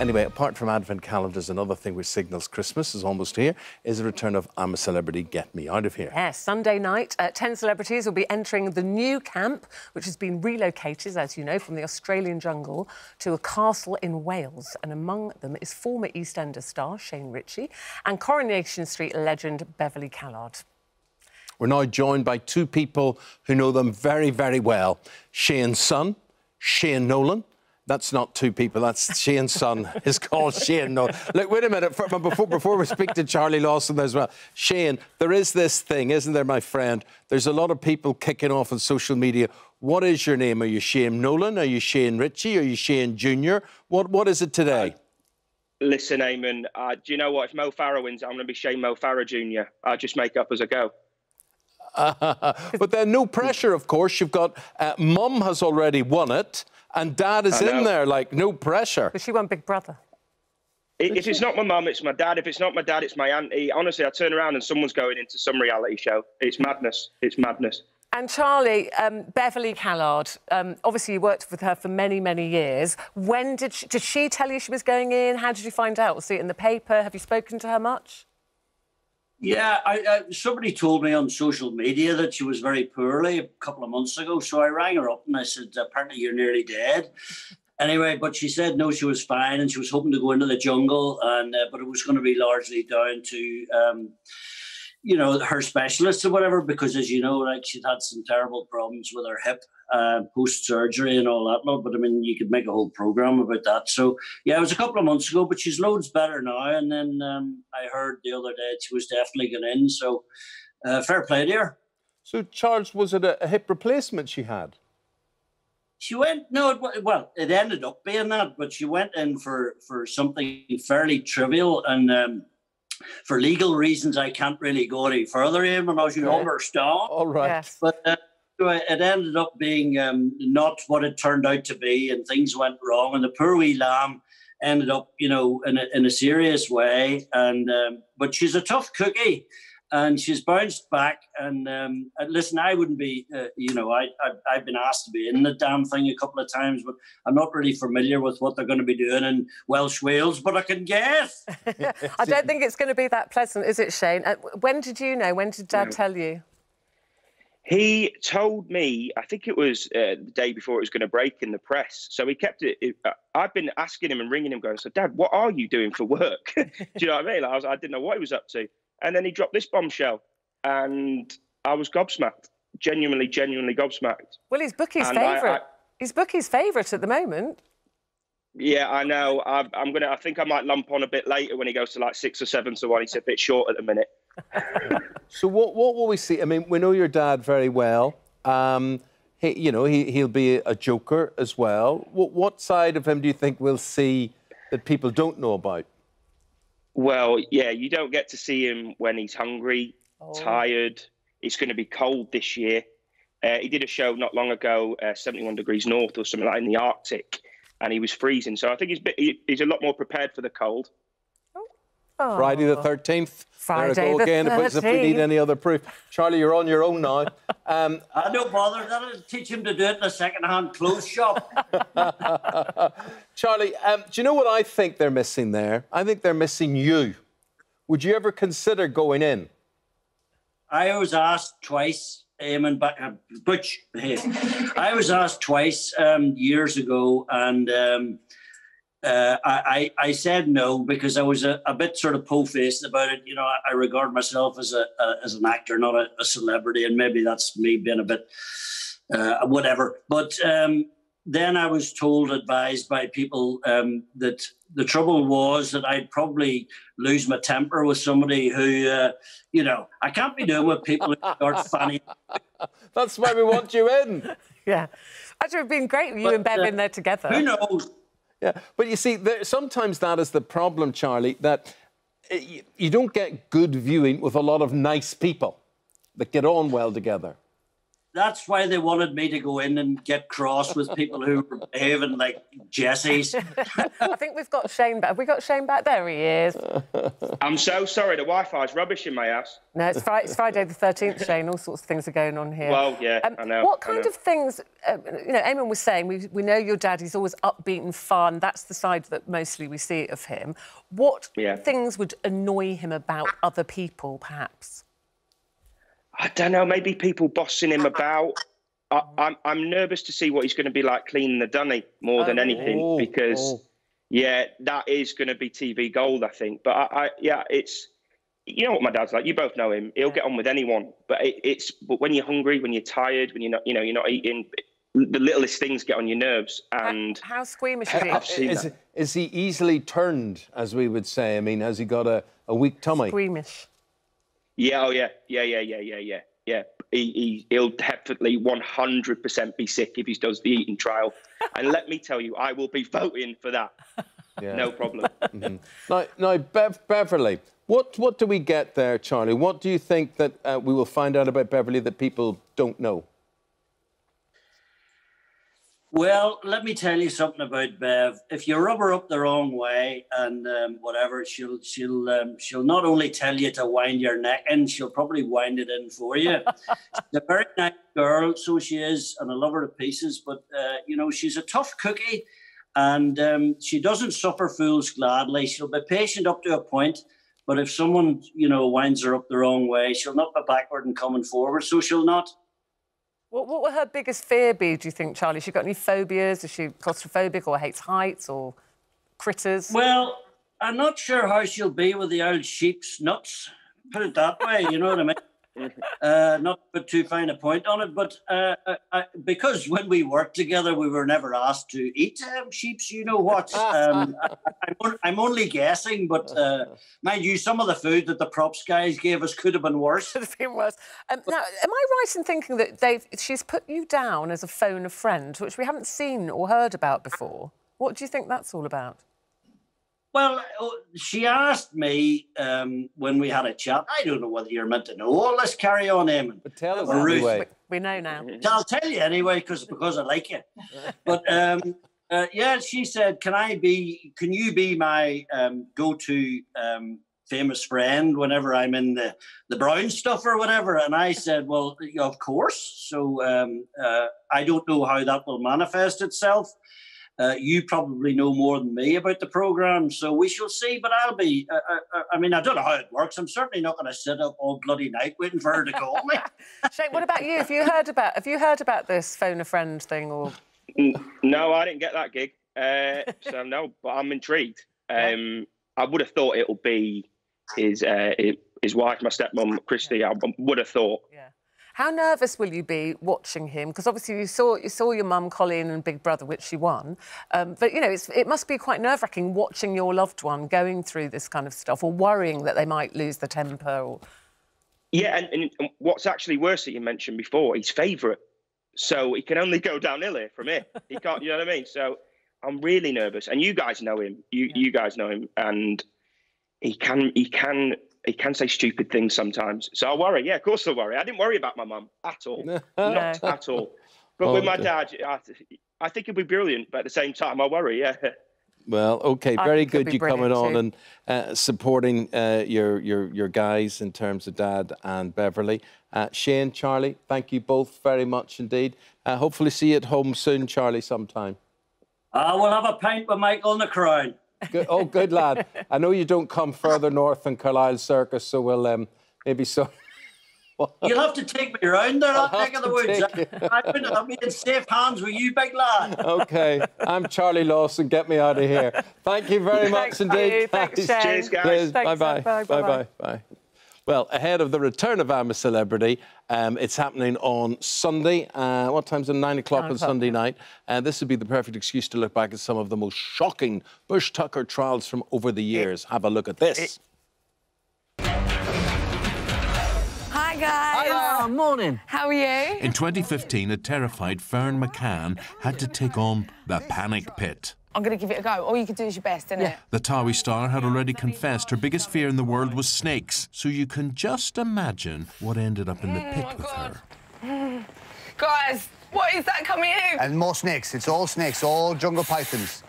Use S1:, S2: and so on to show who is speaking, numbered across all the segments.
S1: Anyway, apart from advent calendars, another thing which signals Christmas is almost here is the return of I'm a Celebrity, Get Me Out of Here.
S2: Yes, Sunday night, uh, 10 celebrities will be entering the new camp, which has been relocated, as you know, from the Australian jungle to a castle in Wales. And among them is former EastEnders star Shane Richie and Coronation Street legend Beverley Callard.
S1: We're now joined by two people who know them very, very well Shane's son, Shane Nolan, that's not two people. That's Shane's son. Is called Shane. No, look, wait a minute. Before, before we speak to Charlie Lawson as well, Shane, there is this thing, isn't there, my friend? There's a lot of people kicking off on social media. What is your name? Are you Shane Nolan? Are you Shane Richie? Are you Shane Junior? What What is it today?
S3: Listen, Eamonn. Uh, do you know what? If Mo Farah wins, I'm going to be Shane Mo Farah Junior. I just make up as I go.
S1: Uh, but then no pressure, of course. You've got uh, Mum has already won it. And dad is in there, like, no pressure.
S2: But she won Big Brother.
S3: If it's not my mum, it's my dad. If it's not my dad, it's my auntie. Honestly, I turn around and someone's going into some reality show. It's madness. It's madness.
S2: And Charlie, um, Beverley Callard, um, obviously you worked with her for many, many years. When did she, did she tell you she was going in? How did you find out? See it in the paper? Have you spoken to her much?
S4: Yeah, I, I, somebody told me on social media that she was very poorly a couple of months ago. So I rang her up and I said, apparently you're nearly dead. Anyway, but she said no, she was fine and she was hoping to go into the jungle, and uh, but it was going to be largely down to um, you know her specialist or whatever because as you know like she'd had some terrible problems with her hip uh, post surgery and all that but i mean you could make a whole program about that. So yeah it was a couple of months ago but she's loads better now. And then um, i heard the other day she was definitely going in. So uh, fair play to her.
S1: So charles was it a, a hip replacement she had?
S4: She went no it, well it ended up being that but she went in for for something fairly trivial and um, for legal reasons, I can't really go any further, in, as you understand.
S1: All right.
S2: Yes.
S4: But uh, it ended up being um, not what it turned out to be, and things went wrong. And the poor wee lamb ended up, you know, in a, in a serious way. And um, but she's a tough cookie, and she's bounced back. And, um, listen, I wouldn't be, uh, you know, I, I have been asked to be in the damn thing a couple of times, but I'm not really familiar with what they're going to be doing in Welsh Wales. But I can guess.
S2: I don't think it's going to be that pleasant, is it, Shane? Uh, when did you know? When did Dad tell you?
S3: He told me, I think it was uh, the day before it was going to break in the press. So he kept it. it uh, I've been asking him and ringing him, going, "So, Dad, what are you doing for work?" Do you know what I mean? I, was, I didn't know what he was up to. And then he dropped this bombshell, and I was gobsmacked, genuinely, genuinely gobsmacked.
S2: Well, he's Bookie's favourite. He's Bookie's favourite at the moment.
S3: Yeah, I know. i am gonna. I think I might lump on a bit later when he goes to like six or seven to one. He's a bit short at the minute.
S1: so what? What will we see? I mean, we know your dad very well. Um, he, you know, he he'll be a joker as well. What, what side of him do you think we'll see that people don't know about?
S3: Well, yeah, you don't get to see him when he's hungry, oh. tired. It's going to be cold this year. Uh, he did a show not long ago, uh, 71 degrees north or something like in the Arctic, and he was freezing. So I think he's he's a lot more prepared for the cold.
S1: Oh. Friday the 13th.
S2: Friday
S1: there I go again.
S2: 13th.
S1: If we need any other proof. Charlie, you're on your own now. Um,
S4: I don't bother. That'll teach him to do it in a second-hand clothes shop.
S1: Charlie, um, do you know what I think they're missing there? I think they're missing you. Would you ever consider going in?
S4: I was asked twice, Eamonn, but uh, Butch, hey, I was asked twice um, years ago, and um, uh, I, I said no because I was a, a bit sort of po-faced about it. You know, I, I regard myself as a, a, as an actor, not a, a, celebrity, and maybe that's me being a bit uh, whatever. But um, then I was told, advised by people um, that the trouble was that I'd probably lose my temper with somebody who, uh, you know, I can't be doing with people who start funny.
S1: That's why we want you in.
S2: yeah, actually, it'd been great with you but, and Bev uh, in there together.
S4: Who knows?
S1: Yeah, but you see, there, sometimes that is the problem, Charlie, that eh, you, you don't get good viewing with a lot of nice people that get on well together.
S4: That's why they wanted me to go in and get cross with people who were behaving like Jessies.
S2: I think we've got Shane back. Have we got Shane back? There he is.
S3: I'm so sorry. The Wi-Fi's rubbish in my house.
S2: No, it's, Friday, it's Friday the 13th, Shane. All sorts of things are going on here.
S3: Well, yeah,
S2: Um,
S3: I know.
S2: What kind
S3: know.
S2: of things, uh, you know, Eamonn was saying, we, we know your dad, he's always upbeat and fun. That's the side that mostly we see of him. What
S3: Yeah.
S2: things would annoy him about other people, perhaps?
S3: I don't know. Maybe people bossing him about. I, I'm I'm nervous to see what he's going to be like cleaning the dunny more than
S2: Oh.
S3: anything
S1: Oh,
S3: because
S1: oh.
S3: yeah, that is going to be TV gold. I think. But I, I yeah, it's you know what my dad's like. You both know him. He'll get on with anyone. But it, it's but when you're hungry, when you're tired, when you're not you know you're not eating, the littlest things get on your nerves. And
S2: How squeamish is he?
S3: I've seen
S1: Is,
S3: that.
S1: is he easily turned, as we would say? I mean, has he got a, a weak tummy?
S2: Squeamish.
S3: Yeah, oh yeah, yeah, yeah, yeah, yeah, yeah, yeah. He, he he'll definitely 100% be sick if he does the eating trial. and let me tell you, I will be voting for that.
S1: Yeah.
S3: No problem.
S1: Now, now Bev, Beverley, what, what do we get there, Charlie? What do you think that uh, we will find out about Beverley that people don't know?
S4: Well, let me tell you something about Bev. If you rub her up the wrong way and um, whatever, she'll she'll um, she'll not only tell you to wind your neck in, she'll probably wind it in for you. she's a very nice girl, so she is, and I love her to pieces. But uh, you know, she's a tough cookie, and um, she doesn't suffer fools gladly. She'll be patient up to a point, but if someone you know winds her up the wrong way, she'll not be backward and coming forward. So she'll not.
S2: What, what would her biggest fear be, do you think, Charlie? She got any phobias? Is she claustrophobic or hates heights or critters?
S4: Well, I'm not sure how she'll be with the old sheep's nuts. Put it that way, you know what I mean? Uh, not put too fine a point on it, but uh, I, I, because when we worked together, we were never asked to eat um, sheep's. You know what? Um, I, I'm, I'm only guessing, but uh, mind you, some of the food that the props guys gave us could have been worse.
S2: Could have been worse. Um, now, am I right in thinking that they've, she's put you down as a phone a friend, which we haven't seen or heard about before? What do you think that's all about?
S4: Well, uh, she asked me um, when we had a chat. I don't know whether you're meant to know. Oh, let's carry on, Eamonn.
S1: But tell us
S4: Ruth.
S1: anyway.
S2: We, we know now.
S4: I'll tell you anyway, because because I like you. But um, uh, yeah, she said, "Can I be? Can you be my um, go-to um, famous friend whenever I'm in the the brown stuff or whatever?" And I said, "Well, of course." So um, uh, I don't know how that will manifest itself. Uh, you probably know more than me about the program, so we shall see. But I'll be. Uh, uh, I mean, I don't know how it works. I'm certainly not going to sit up all bloody night waiting for her to call me.
S2: Shane, what about you? Have you heard about have you heard about this phone a friend thing or
S3: no, I didn't get that gig. Uh, so no, but I'm intrigued. Um, I would have thought it'll be his uh, his wife, my stepmom, Christie. I would have thought.
S2: yeah? How nervous will you be watching him? Because obviously you saw you saw your mum Coleen and Big Brother, which she won. Um, but you know, it's, it must be quite nerve wracking watching your loved one going through this kind of stuff, or worrying that they might lose the temper. Or
S3: Yeah, and, and and what's actually worse that you mentioned before, he's favourite. So he can only go downhill here from here. He can't, you know what I mean? So I'm really nervous. And you guys know him. You you guys know him. And he can he can he can say stupid things sometimes. So I worry. Yeah, of course I worry. I didn't worry about my mum at all. Not at all. But with my dad, I, I think it'd be brilliant. But at the same time, I worry. Yeah.
S1: Well, okay, very
S2: think
S1: good
S2: be
S1: you coming on
S2: too.
S1: and uh, supporting uh, your, your your guys in terms of Dad and Beverley. Uh, Shane, Charlie, thank you both very much indeed. Uh, hopefully see you at home soon, Charlie, sometime.
S4: I will have a pint with Michael on the Crown.
S1: Good, oh, good lad. I know you don't come further north than Carlisle Circus, so we'll um, maybe so.
S4: You'll have to take me around there, that
S1: I'll
S4: neck of the woods.
S1: take you.
S4: I've been, I'll be in safe hands with you, big lad.
S1: Okay, I'm Charlie Lawson. Get me out of here. Thank you very much indeed.
S2: you. Thanks,
S1: guys.
S2: Shane.
S3: Cheers, guys.
S1: Cheers.
S2: Thanks,
S1: Bye bye.
S2: bye,
S1: Bye
S2: bye-bye.
S1: bye. Bye. Well, ahead of the return of I'm a Celebrity, um, it's happening on Sunday. Uh, what time's it? Nine o'clock on Sunday night. And this would be the perfect excuse to look back at some of the most shocking Bush Tucker trials from over the years. Have a look at this.
S5: Hi guys.
S6: Ah, morning.
S5: How are you?
S7: In 2015, a terrified Ferne McCann had to take on the panic pit.
S5: I'm gonna give it a go. All you can do is your best, innit? it?
S7: The Towie star had already confessed her biggest fear in the world was snakes, so you can just imagine what ended up in the pit
S5: my
S7: with
S5: God.
S7: her.
S5: Guys, what is that coming in?
S6: And more snakes. It's all snakes, all jungle pythons.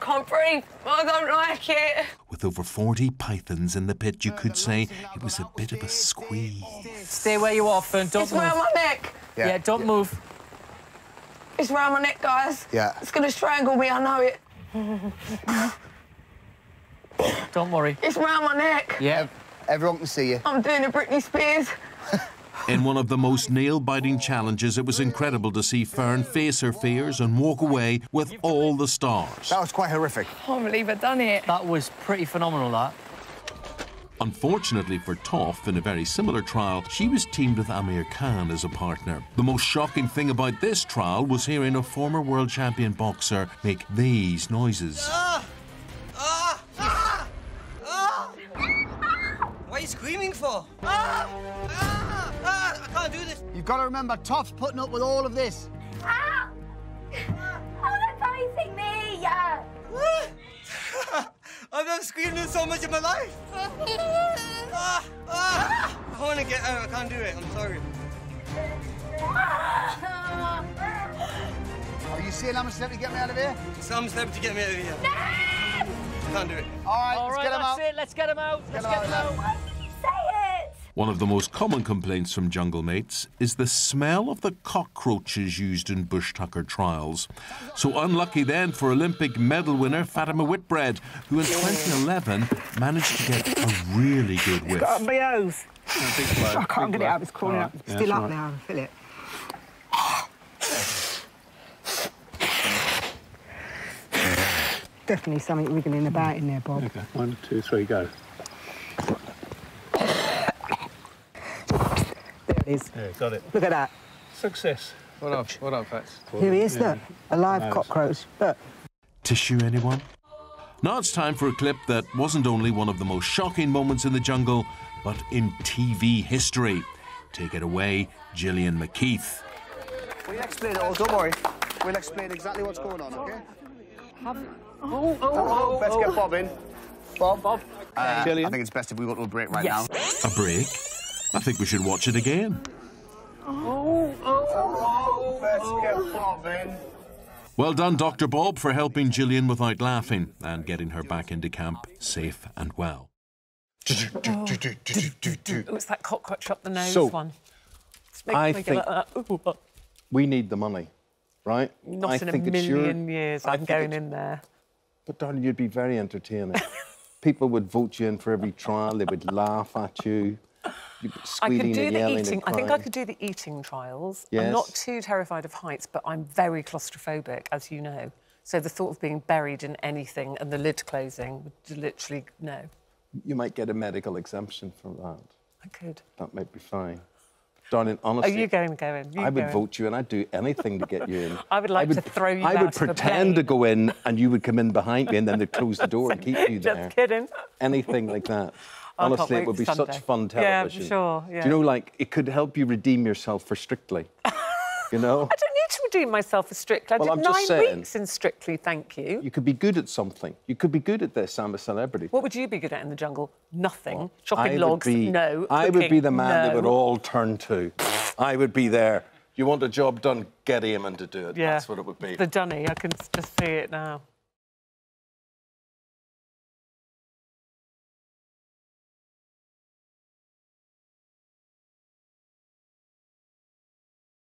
S5: Can't breathe. I don't like it.
S7: With over 40 pythons in the pit, you could say it was a bit of a squeeze.
S8: Stay where you are, Ferne. Don't
S5: It's
S8: move.
S5: round my neck.
S8: Yeah, don't move.
S5: It's round my neck, guys.
S6: Yeah.
S5: It's gonna strangle me, I know it.
S8: Don't worry.
S5: It's round my neck.
S8: Yeah.
S6: Everyone can see you.
S5: I'm doing a Britney Spears.
S7: In one of the most nail biting challenges, it was incredible to see Ferne face her fears and walk away with all the stars.
S6: That was quite horrific.
S5: I can't believe I've done it.
S8: That was pretty phenomenal, that.
S7: Unfortunately for Toff, in a very similar trial, she was teamed with Amir Khan as a partner. The most shocking thing about this trial was hearing a former world champion boxer make these noises.
S9: What are you screaming for? Ah! Ah! Ah! I can't do this.
S6: You've got to remember, Toff's putting up with all of this.
S10: Ah! Oh, that's amazing
S9: I've never screamed so much in my life. Ah! Ah! I want to get out. I can't do it. I'm sorry.
S6: Are you seeing how much to get me out of here?
S9: Some step to get me out of here. i Can't do it.
S6: All right,
S8: All
S6: let's
S8: right,
S6: get him out.
S8: it. Let's get him out. Let's
S6: him
S8: get him
S6: out,
S8: out.
S10: Why did you say it?
S7: One of the most common complaints from jungle mates is the smell of the cockroaches used in bush tucker trials. So unlucky then for Olympic medal winner Fatima Whitbread, who in 2011 managed to get a really good whiff.
S5: Got My nose. I can't get it out. It's crawling up. It's still up now. I feel it. Definitely something wriggling about in there, Bob.
S11: Okay, one, two, three, go.
S5: There.
S11: Yeah, got it.
S5: Look at that.
S11: Success. What up, what up, Fats.
S5: Here he is, look. A live cockroach. Look.
S7: Tissue, anyone? Now it's time for a clip that wasn't only one of the most shocking moments in the jungle, but in TV history. Take it away, Gillian McKeith.
S6: We'll explain it all, don't worry. We'll explain exactly what's going on, okay?
S8: Oh, oh, oh,
S6: Let's get
S8: oh.
S6: Bob in. Bob, Bob. Uh, I think it's best if we go to a break right
S8: Yes.
S6: now.
S7: A break? I think we should watch it again.
S8: Oh, oh,
S6: Let's get Bob.
S7: Well done, Dr. Bob, for helping Gillian without laughing and getting her back into camp safe and well.
S2: Oh, it's that cockroach up the nose
S1: So,
S2: one. It's
S1: I
S2: me
S1: think-
S2: like that. Ooh,
S1: We need the money, right?
S2: not
S1: I
S2: in a
S1: think it's your-
S2: million years
S1: I
S2: I'm going
S1: it's-
S2: in there.
S1: But darling, you'd be very entertaining. People would vote you in for every trial. They would laugh at you.
S2: I could do the eating. I think I could do the eating trials.
S1: Yes.
S2: I'm not too terrified of heights, but I'm very claustrophobic, as you know. So the thought of being buried in anything and the lid closing would literally no.
S1: You might get a medical exemption from that.
S2: I could.
S1: That might be fine. Darling, honestly, Are
S2: you going to go in? You
S1: I would
S2: in.
S1: vote you and I'd do anything to get you in.
S2: I would like to throw you
S1: I would
S2: the
S1: pretend to go in and you would come in behind me and then they'd close the door and keep you there.
S2: Just kidding.
S1: Anything like that. Honestly, it would be
S2: Sunday.
S1: such fun television.
S2: Yeah, sure, yeah.
S1: Do you know, like, it could help you redeem yourself for Strictly. you know?
S2: I don't need to redeem myself for Strictly. I
S1: Well,
S2: did
S1: I'm
S2: nine
S1: just saying.
S2: weeks in Strictly, thank you.
S1: You could be good at something. You could be good at this. I'm a celebrity.
S2: What would you be good at in the jungle? Nothing. Chopping
S1: I
S2: logs?
S1: be-
S2: no.
S1: I would be the man they would all turn to. I would be there. You want a job done? Get Eamonn to do it.
S2: Yeah.
S1: That's what it would be.
S2: The dunny. I can just see it now.